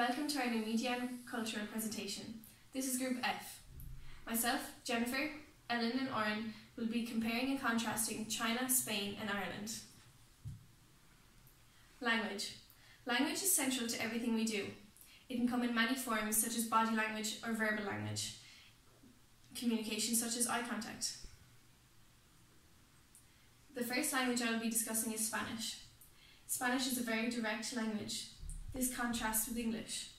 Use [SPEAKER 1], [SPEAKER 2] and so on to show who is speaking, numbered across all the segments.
[SPEAKER 1] Welcome to our Numidian cultural presentation. This is Group F. Myself, Jennifer, Ellen and Orrin will be comparing and contrasting China, Spain and Ireland. Language. Language is central to everything we do. It can come in many forms such as body language or verbal language, communication such as eye contact. The first language I will be discussing is Spanish. Spanish is a very direct language. This contrasts with English.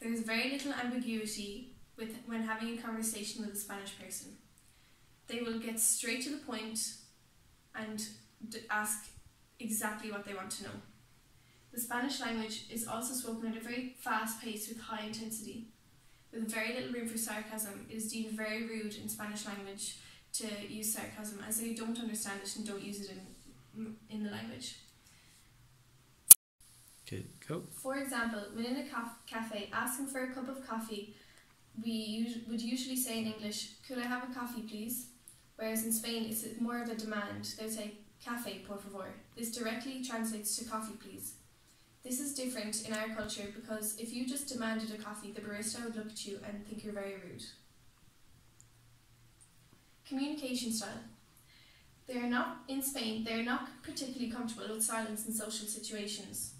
[SPEAKER 1] There is very little ambiguity with when having a conversation with a Spanish person. They will get straight to the point and ask exactly what they want to know. The Spanish language is also spoken at a very fast pace with high intensity. With very little room for sarcasm, it is deemed very rude in Spanish language to use sarcasm as they don't understand it and don't use it in, in the language.
[SPEAKER 2] Okay, go.
[SPEAKER 1] For example, when in a caf- cafe asking for a cup of coffee, we would usually say in English, Could I have a coffee, please? Whereas in Spain, it's more of a demand. They say, Cafe, por favor. This directly translates to coffee, please. This is different in our culture because if you just demanded a coffee, the barista would look at you and think you're very rude. Communication style. They are not in Spain. They are not particularly comfortable with silence in social situations.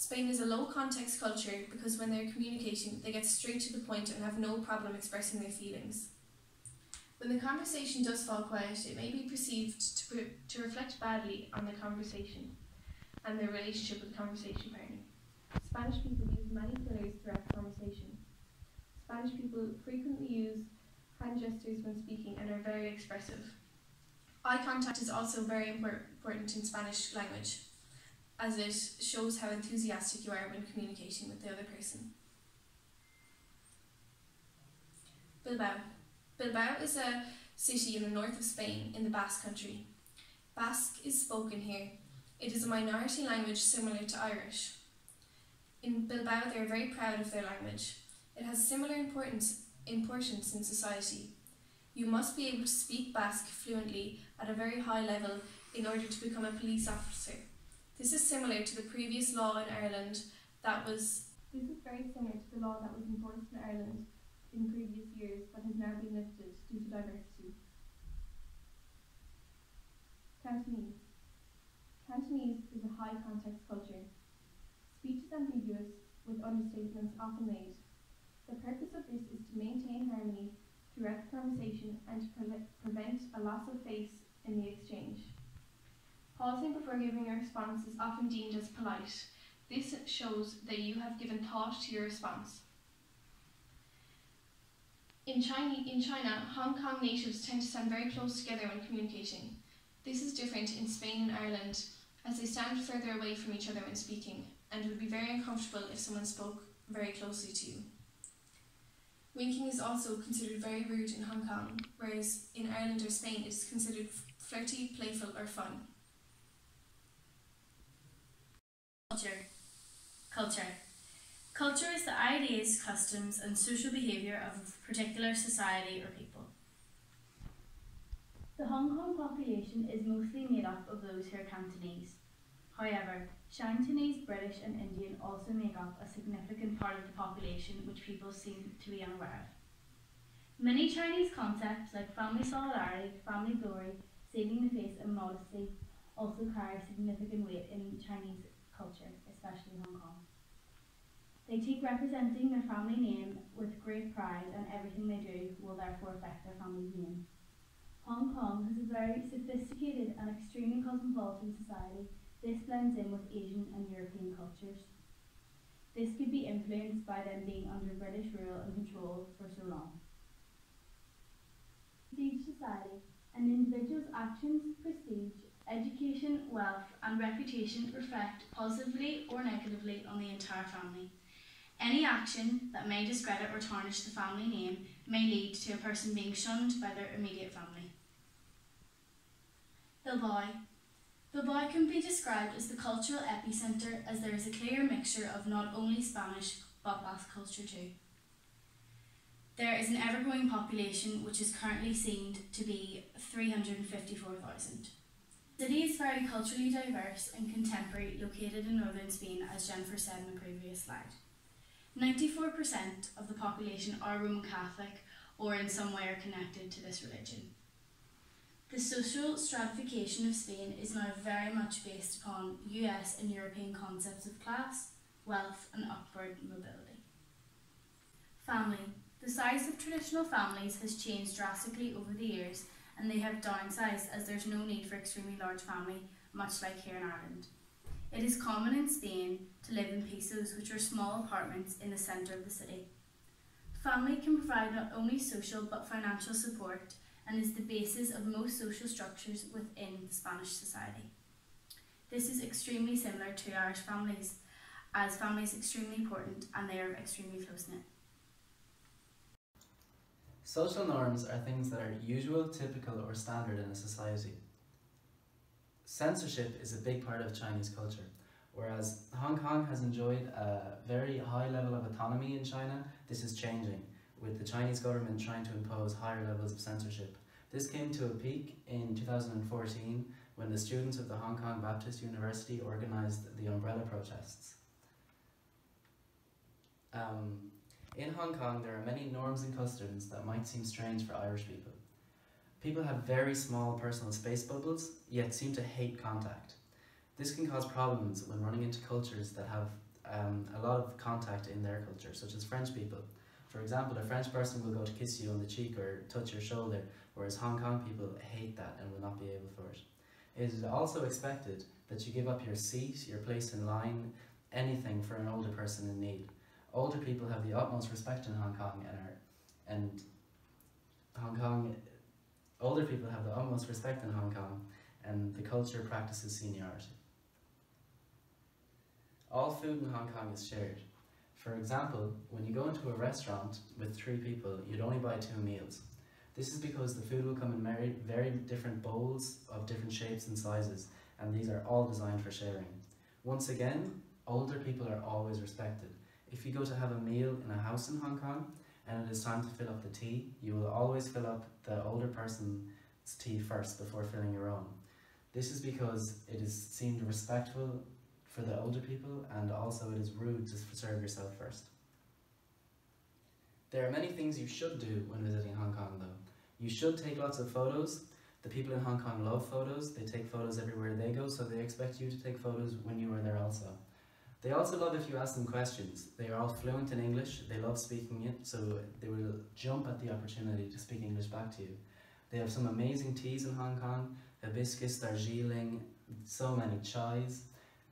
[SPEAKER 1] Spain is a low context culture because when they're communicating, they get straight to the point and have no problem expressing their feelings. When the conversation does fall quiet, it may be perceived to, pre- to reflect badly on the conversation and their relationship with the conversation partner. Spanish people use many fillers throughout the conversation. Spanish people frequently use hand gestures when speaking and are very expressive. Eye contact is also very impor- important in Spanish language as it shows how enthusiastic you are when communicating with the other person. Bilbao. Bilbao is a city in the north of Spain in the Basque country. Basque is spoken here. It is a minority language similar to Irish. In Bilbao, they are very proud of their language. It has similar importance, importance in society. You must be able to speak Basque fluently at a very high level in order to become a police officer. This is similar to the previous law in Ireland that was. This is very similar to the law that was enforced in Ireland in previous years but has now been lifted due to diversity. Cantonese. Cantonese is a high context culture. Speech is ambiguous, with understatements often made. The purpose of this is to maintain harmony throughout the conversation and to pre- prevent a loss of face in the exchange. Pausing before giving a response is often deemed as polite. This shows that you have given thought to your response. In China, in China, Hong Kong natives tend to stand very close together when communicating. This is different in Spain and Ireland, as they stand further away from each other when speaking, and would be very uncomfortable if someone spoke very closely to you. Winking is also considered very rude in Hong Kong, whereas in Ireland or Spain it is considered flirty, playful, or fun.
[SPEAKER 3] Culture. Culture. Culture is the ideas, customs, and social behaviour of a particular society or people. The Hong Kong population is mostly made up of those who are Cantonese. However, Shanghainese, British, and Indian also make up a significant part of the population which people seem to be unaware of. Many Chinese concepts like family solidarity, family glory, saving the face, and modesty also carry significant weight in Chinese culture, especially in Hong Kong. They take representing their family name with great pride, and everything they do will therefore affect their family's name. Hong Kong has a very sophisticated and extremely cosmopolitan society. This blends in with Asian and European cultures. This could be influenced by them being under British rule and control for so long. Prestige society. An individual's actions, prestige, education, wealth, and reputation reflect positively or negatively on the entire family. Any action that may discredit or tarnish the family name may lead to a person being shunned by their immediate family. Bilbao. Bilbao can be described as the cultural epicentre as there is a clear mixture of not only Spanish but Basque culture too. There is an ever growing population which is currently seen to be 354,000. The city is very culturally diverse and contemporary, located in northern Spain, as Jennifer said in the previous slide. 94% of the population are Roman Catholic or in some way are connected to this religion. The social stratification of Spain is now very much based upon US and European concepts of class, wealth, and upward mobility. Family. The size of traditional families has changed drastically over the years and they have downsized as there's no need for extremely large family, much like here in Ireland. It is common in Spain to live in pisos, which are small apartments in the centre of the city. Family can provide not only social but financial support and is the basis of most social structures within Spanish society. This is extremely similar to Irish families, as family is extremely important and they are extremely close knit.
[SPEAKER 2] Social norms are things that are usual, typical, or standard in a society. Censorship is a big part of Chinese culture. Whereas Hong Kong has enjoyed a very high level of autonomy in China, this is changing, with the Chinese government trying to impose higher levels of censorship. This came to a peak in 2014 when the students of the Hong Kong Baptist University organised the umbrella protests. Um, in Hong Kong, there are many norms and customs that might seem strange for Irish people. People have very small personal space bubbles, yet seem to hate contact. This can cause problems when running into cultures that have um, a lot of contact in their culture, such as French people. For example, a French person will go to kiss you on the cheek or touch your shoulder, whereas Hong Kong people hate that and will not be able for it. It is also expected that you give up your seat, your place in line, anything for an older person in need. Older people have the utmost respect in Hong Kong and are, and Hong Kong Older people have the utmost respect in Hong Kong, and the culture practices seniority. All food in Hong Kong is shared. For example, when you go into a restaurant with three people, you'd only buy two meals. This is because the food will come in very, very different bowls of different shapes and sizes, and these are all designed for sharing. Once again, older people are always respected. If you go to have a meal in a house in Hong Kong, and it is time to fill up the tea, you will always fill up the older person's tea first before filling your own. This is because it is seemed respectful for the older people and also it is rude to serve yourself first. There are many things you should do when visiting Hong Kong though. You should take lots of photos. The people in Hong Kong love photos. They take photos everywhere they go, so they expect you to take photos when you are there also. They also love if you ask them questions. They are all fluent in English, they love speaking it, so they will jump at the opportunity to speak English back to you. They have some amazing teas in Hong Kong, hibiscus, Darjeeling, so many chais.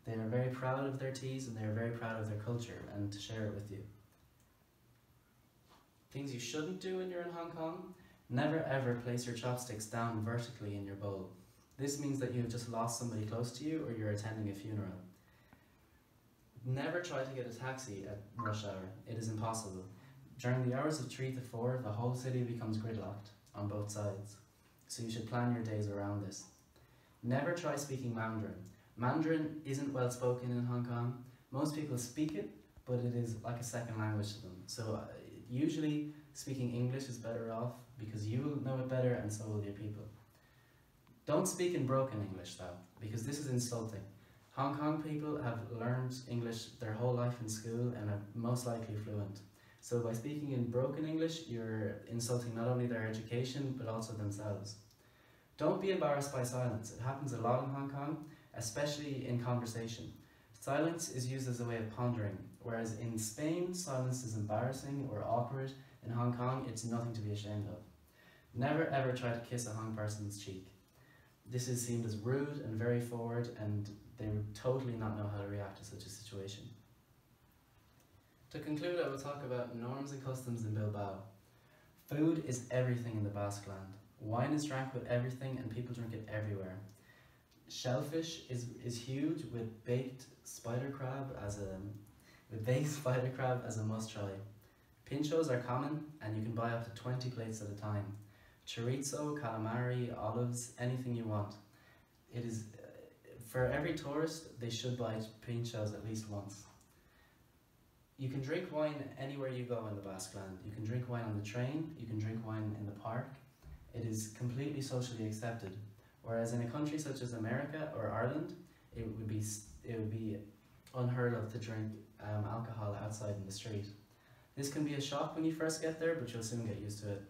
[SPEAKER 2] They are very proud of their teas and they are very proud of their culture and to share it with you. Things you shouldn't do when you're in Hong Kong, never ever place your chopsticks down vertically in your bowl. This means that you have just lost somebody close to you or you're attending a funeral. Never try to get a taxi at rush hour. It is impossible. During the hours of 3 to 4, the whole city becomes gridlocked on both sides. So you should plan your days around this. Never try speaking Mandarin. Mandarin isn't well spoken in Hong Kong. Most people speak it, but it is like a second language to them. So uh, usually speaking English is better off because you will know it better and so will your people. Don't speak in broken English though, because this is insulting. Hong Kong people have learned English their whole life in school and are most likely fluent. So by speaking in broken English, you're insulting not only their education, but also themselves. Don't be embarrassed by silence. It happens a lot in Hong Kong, especially in conversation. Silence is used as a way of pondering, whereas in Spain, silence is embarrassing or awkward. In Hong Kong, it's nothing to be ashamed of. Never ever try to kiss a Hong person's cheek. This is seen as rude and very forward and they totally not know how to react to such a situation. To conclude, I will talk about norms and customs in Bilbao. Food is everything in the Basque land. Wine is drank with everything and people drink it everywhere. Shellfish is, is huge with baked spider crab as a with baked spider crab as a must try. Pinchos are common and you can buy up to 20 plates at a time. Chorizo, calamari, olives, anything you want. It is for every tourist, they should buy pinchos at least once. You can drink wine anywhere you go in the Basque Land. You can drink wine on the train, you can drink wine in the park. It is completely socially accepted. Whereas in a country such as America or Ireland, it would be it would be unheard of to drink um, alcohol outside in the street. This can be a shock when you first get there, but you'll soon get used to it.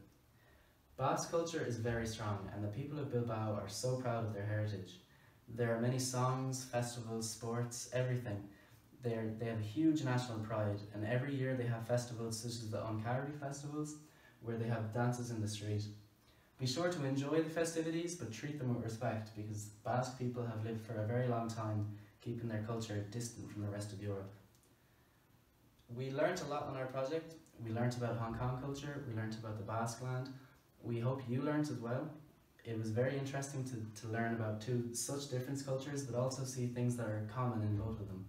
[SPEAKER 2] Basque culture is very strong, and the people of Bilbao are so proud of their heritage. There are many songs, festivals, sports, everything. They, are, they have huge national pride, and every year they have festivals such as the Oncarri festivals, where they have dances in the street. Be sure to enjoy the festivities, but treat them with respect, because Basque people have lived for a very long time, keeping their culture distant from the rest of Europe. We learnt a lot on our project. We learnt about Hong Kong culture, we learnt about the Basque land. We hope you learnt as well. It was very interesting to, to learn about two such different cultures, but also see things that are common in both of them.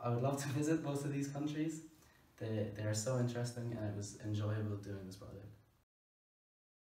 [SPEAKER 2] I would love to visit both of these countries. They, they are so interesting and it was enjoyable doing this project.